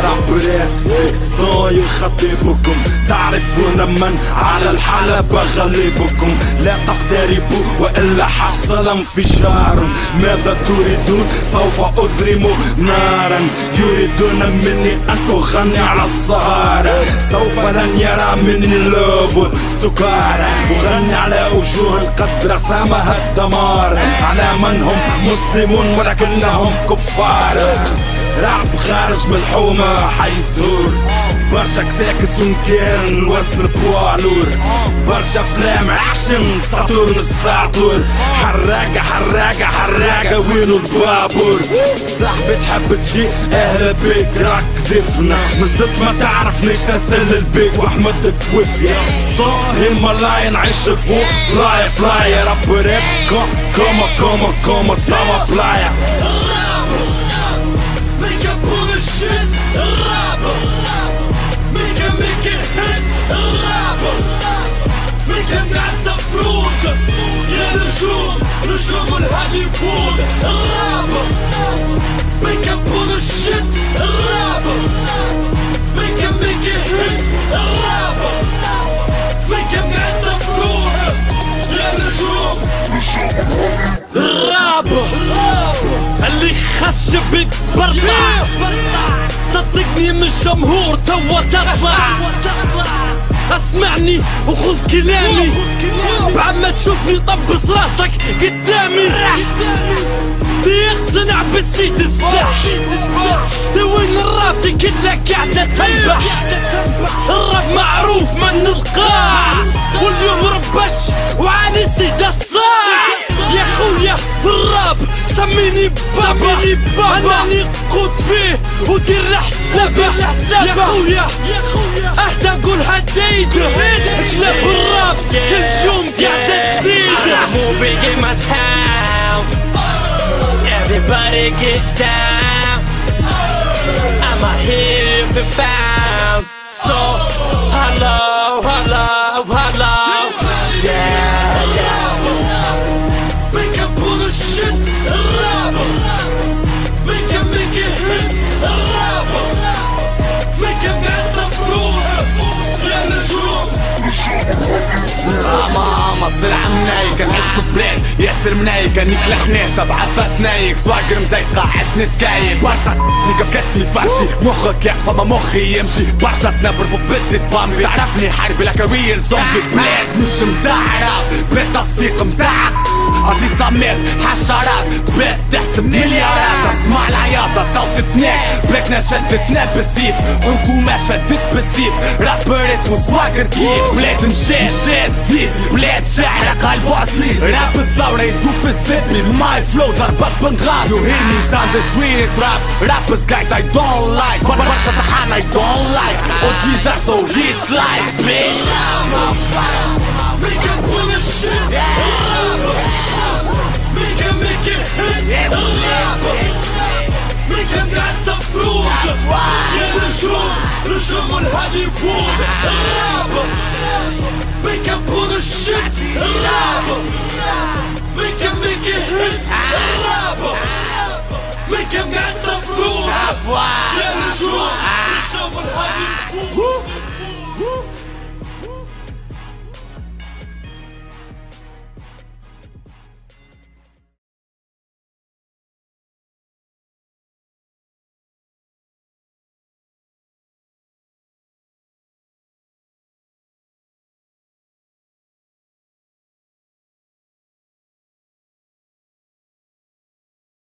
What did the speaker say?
الهوليوود يا رب ستون يخطبكم تعرفون من؟ على الحلبة غلبكم لا تقتربوا وإلا حصل انفجار. ماذا تريدون؟ سوف أضرم نارا. يريدون مني أن أغني على الصهارة سوف لن يرى مني اللوف سكارى أغني على وجوه قد رسمها الدمار. على من هم مسلمون ولكنهم كفار. رعب خارج من الحومة حيزور برشا كساكس ونكان وزن بوالور برشا أفلام أكشن ساتورن الساطور. حراقة حراقة حراقة وينو البابور. صاحبي تحب تجي أهلا بيك راك ضيفنا مازلت ما تعرفنيش اسلل بيك وأحمد توفيا. صاهي ملاي نعيش فوق. فلاي فلاي يا رب راب كوما كوما كوما سما بلايا نجوم. Make it pull the shit, rapper. Make it make it hit, rapper. Make it dance a fruit. يا نجوم الراب اللي خش بك برطع صدقني من الجمهور توا تطلع اسمعني وخذ كلامي. بعد ما تشوفني طبس راسك قدامي. بيقتنع بالسيد الزح وين الراب دي كلها قاعدة تنبح. الراب معروف من القاع واليوم ربش وعلي الراب سميني بابا أنني قود فيه ودير حسابه يا خويا أهدى نقول هديد كلاب الراب كل يوم قاعدة تزيد in my town. Everybody get down. I'm a here if it I'm. السلعة منايك نعيش في بلاد ياسر منايك نيك لحناشة بعثات نايك سواقر مزيت قاعد نتكايف برشا نيك بكتفي فرشي مخك يا فما مخي يمشي. برشا تنبر فوق بزت بامبي تعرفني حاربي لكوير زومبي بلاد. مش مدعرة بلاد تصفيق مدعك عطي صميت حشرات بلاد تحسب مليارات. اسمع العياطة تو تتناك بلادنا شدتنا بالسيف حكومة شدت بالسيف رابرت وسواقر كيف. بلاد مشات مشات زيز. بلاد شاعرة قلب عزيز راب الثورة يدوب في الزبي الماي فلو ضربات بنغاز You hear me sounds a sweet rap guide I don't like برشا طحان I don't like Oh Jesus so hit like bitch Make it pull the shit. Make it make it hit. Make it dance a fruit. يا نجوم نجوم الهوليوود Arrival. Make him make it hit. Arrival. Make him get some fruit. Savoir.